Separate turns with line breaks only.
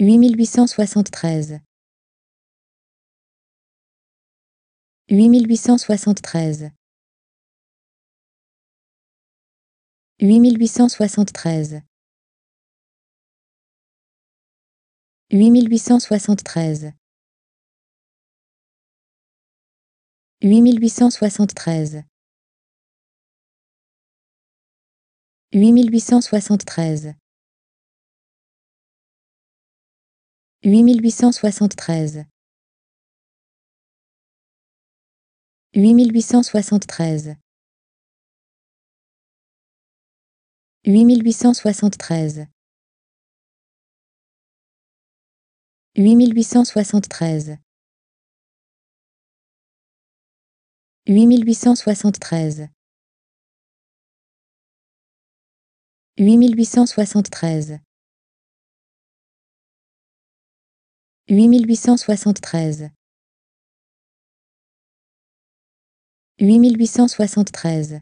Huit mille huit cent soixante-treize. Huit mille huit cent soixante-treize. Huit mille huit cent soixante-treize. Huit mille huit cent soixante-treize. Huit mille huit cent soixante-treize. huit mille huit cent soixante-treize. huit mille huit cent soixante-treize. huit mille huit cent soixante-treize. huit mille huit cent soixante-treize. huit mille huit cent soixante-treize. Huit mille huit cent soixante-treize. Huit mille huit cent soixante-treize.